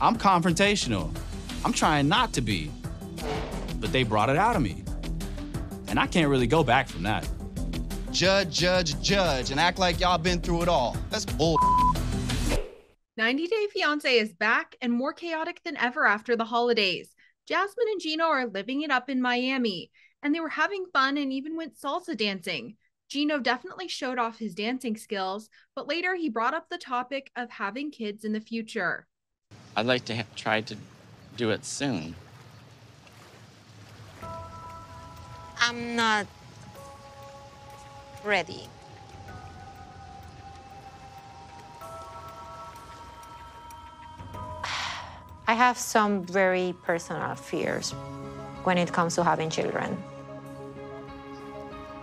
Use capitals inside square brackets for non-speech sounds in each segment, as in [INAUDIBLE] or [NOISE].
I'm confrontational. I'm trying not to be. But they brought it out of me. And I can't really go back from that. Judge, judge, judge, and act like y'all been through it all. That's bull. 90 Day Fiancé is back and more chaotic than ever after the holidays. Jasmine and Gino are living it up in Miami, and they were having fun and even went salsa dancing. Gino definitely showed off his dancing skills, but later he brought up the topic of having kids in the future. I'd like to try to do it soon. I'm not ready. [SIGHS] I have some very personal fears when it comes to having children.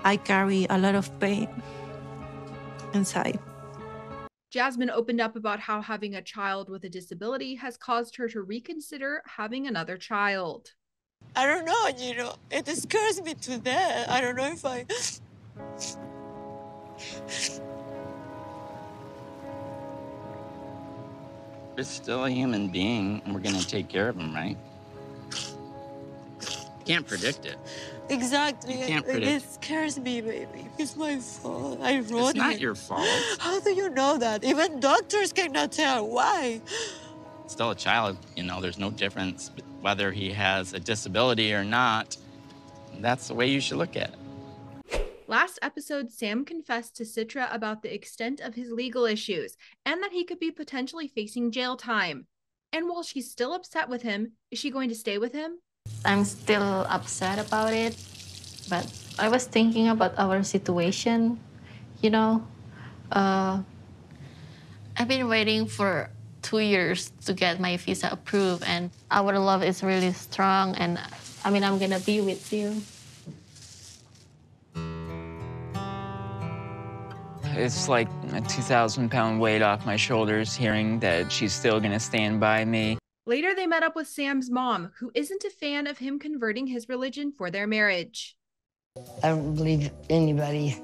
I carry a lot of pain inside. Jasmine opened up about how having a child with a disability has caused her to reconsider having another child. I don't know, you know, it scares me to death. I don't know if I. It's still a human being, and we're gonna take care of him, right? Can't predict it. Exactly. You can't It- predict. It scares me, baby. It's my fault. I wrote It's not it. your fault. [GASPS] How do you know that? Even doctors cannot tell. Why? Still a child, you know, there's no difference whether he has a disability or not. That's the way you should look at it. Last episode, Sam confessed to Citra about the extent of his legal issues and that he could be potentially facing jail time. And while she's still upset with him, is she going to stay with him? I'm still upset about it, but I was thinking about our situation. You know, uh, I've been waiting for two years to get my visa approved, and our love is really strong. And I mean, I'm gonna be with you. It's like a 2,000 pound weight off my shoulders hearing that she's still gonna stand by me. Later, they met up with Sam's mom, who isn't a fan of him converting his religion for their marriage. I don't believe anybody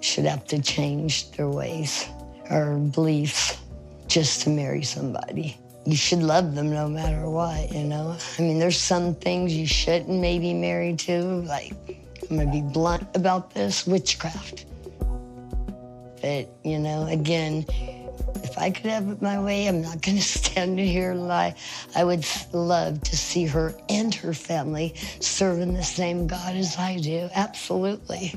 should have to change their ways or beliefs just to marry somebody. You should love them no matter what, you know? I mean, there's some things you shouldn't maybe marry to, like, I'm gonna be blunt about this witchcraft. But, you know, again, if I could have it my way, I'm not gonna [LAUGHS] stand here and lie. I would love to see her and her family serving the same God as I do. Absolutely.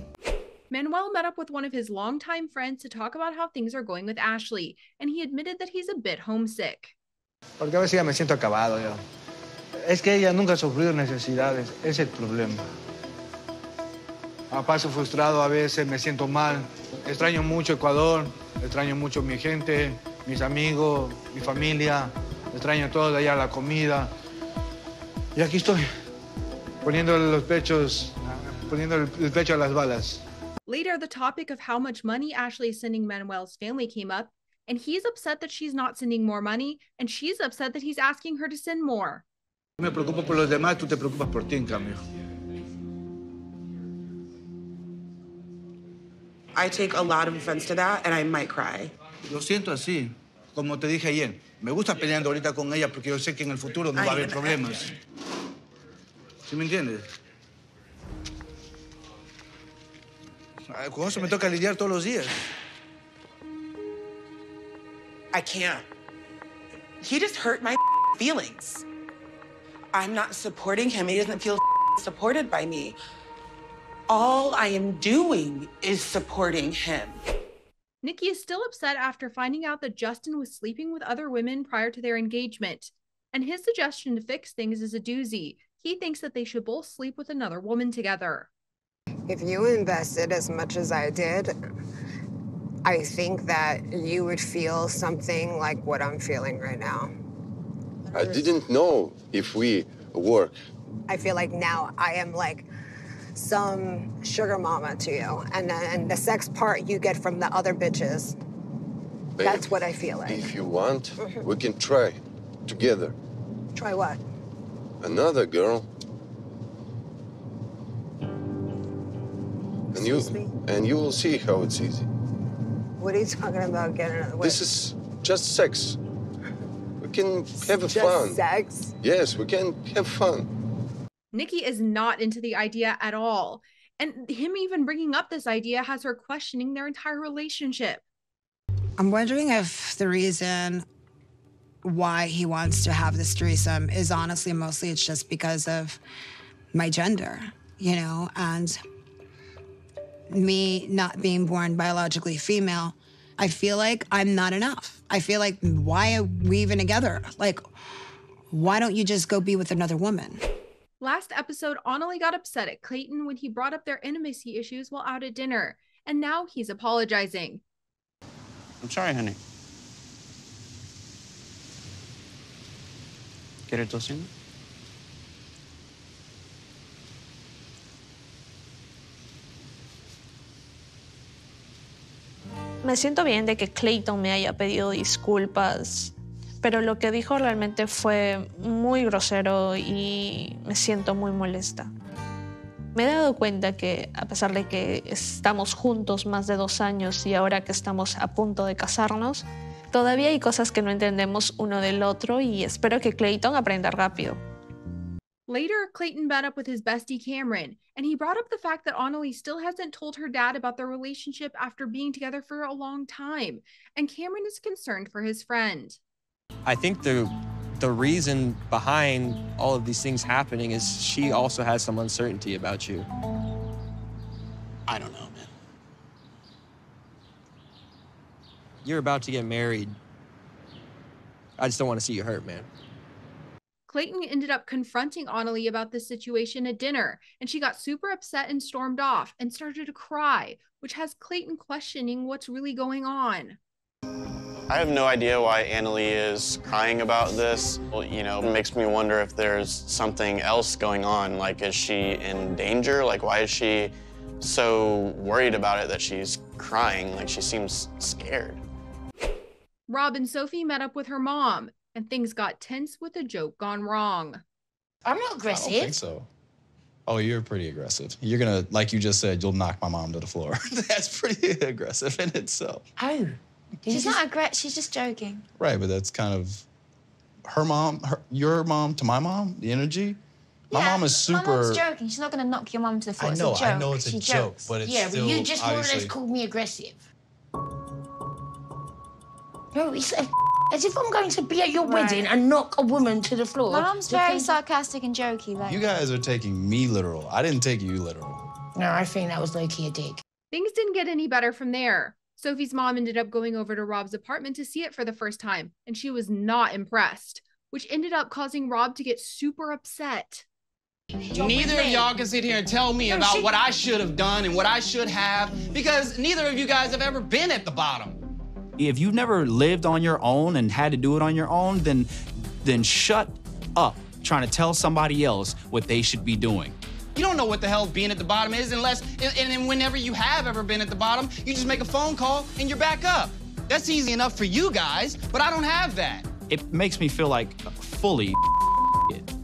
Manuel met up with one of his longtime friends to talk about how things are going with Ashley, and he admitted that he's a bit homesick. Porque a veces ya me siento acabado ya. Es que ella nunca ha sufrido necesidades, es el problema. A Paso frustrado a veces, me siento mal. Extraño mucho Ecuador, extraño mucho mi gente, mis amigos, mi familia. Extraño todo de allá, la comida. Y aquí estoy, poniendo los pechos, poniendo el, pecho a las balas. Later, the topic of how much money Ashley is sending Manuel's family came up, and he's upset that she's not sending more money, and she's upset that he's asking her to send more. Me preocupo por los demás, tú te preocupas por ti, en cambio. I take a lot of offense to that, and I might cry. Lo siento así. Como te dije ayer, me gusta peleando ahorita con ella porque yo sé que en el futuro no va a haber problemas. ¿Sí me entiendes? Con eso me toca lidiar todos los días. I can't. He just hurt my feelings. I'm not supporting him. He doesn't feel supported by me. All I am doing is supporting him. Nikki is still upset after finding out that Justin was sleeping with other women prior to their engagement. And his suggestion to fix things is a doozy. He thinks that they should both sleep with another woman together. If you invested as much as I did, I think that you would feel something like what I'm feeling right now. I didn't know if we work. I feel like now I am like some sugar mama to you, and then the sex part you get from the other bitches. Babe, That's what I feel like. If you want, Mhm. we can try together. Try what? Another girl. And you, and you will see how it's easy. What are you talking about getting another? This is just sex. We can have Just fun. sex? Yes, we can have fun. Nikki is not into the idea at all. And him even bringing up this idea has her questioning their entire relationship. I'm wondering if the reason why he wants to have this threesome is honestly mostly it's just because of my gender, you know, and me not being born biologically female. I feel like I'm not enough. I feel like why are we even together? Like, why don't you just go be with another woman? Last episode, Anali got upset at Clayton when he brought up their intimacy issues while out at dinner, and now he's apologizing. I'm sorry, honey. ¿Quieres tocino? Me siento bien de que Clayton me haya pedido disculpas, pero lo que dijo realmente fue muy grosero y me siento muy molesta. Me he dado cuenta que a pesar de que estamos juntos más de dos años y ahora que estamos a punto de casarnos, todavía hay cosas que no entendemos uno del otro y espero que Clayton aprenda rápido. Later, Clayton met up with his bestie Cameron, and he brought up the fact that Annalie still hasn't told her dad about their relationship after being together for a long time, and Cameron is concerned for his friend. I think the the reason behind all of these things happening is she also has some uncertainty about you. I don't know, man. You're about to get married. I just don't want to see you hurt, man. Clayton ended up confronting Anali about this situation at dinner, and she got super upset and stormed off and started to cry, which has Clayton questioning what's really going on. I have no idea why Anali is crying about this. Well, you know, it makes me wonder if there's something else going on. Like, is she in danger? Like, why is she so worried about it that she's crying? Like, she seems scared. Rob and Sophie met up with her mom, and things got tense with a joke gone wrong. I'm not aggressive. I don't think so. Oh, you're pretty aggressive. You're gonna, like you just said, you'll knock my mom to the floor. [LAUGHS] that's pretty [LAUGHS] aggressive in itself. Oh. She's not aggressive. She's just joking. Right, but that's kind of her mom, her, your mom to my mom, the energy. My yeah, mom is My mom's joking. She's not going to knock your mom to the floor. I It's a know, joke. I know it's a she joke, jokes. but it's yeah, still but you just more or less called me aggressive. No, it's a, as if I'm going to be at your Right. wedding and knock a woman to the floor. My mom's very thing- sarcastic and jokey. Like You guys are taking me literal. I didn't take you literal. No, I think that was low key a dig. Things didn't get any better from there. Sophie's mom ended up going over to Rob's apartment to see it for the first time, and she was not impressed, which ended up causing Rob to get super upset. Neither of y'all can sit here and tell me about what I should have done and what I should have because neither of you guys have ever been at the bottom. If you've never lived on your own and had to do it on your own, then then shut up trying to tell somebody else what they should be doing. You don't know what the hell being at the bottom is unless, and, and then whenever you have ever been at the bottom, you just make a phone call and you're back up. That's easy enough for you guys, but I don't have that. It makes me feel like fully [LAUGHS]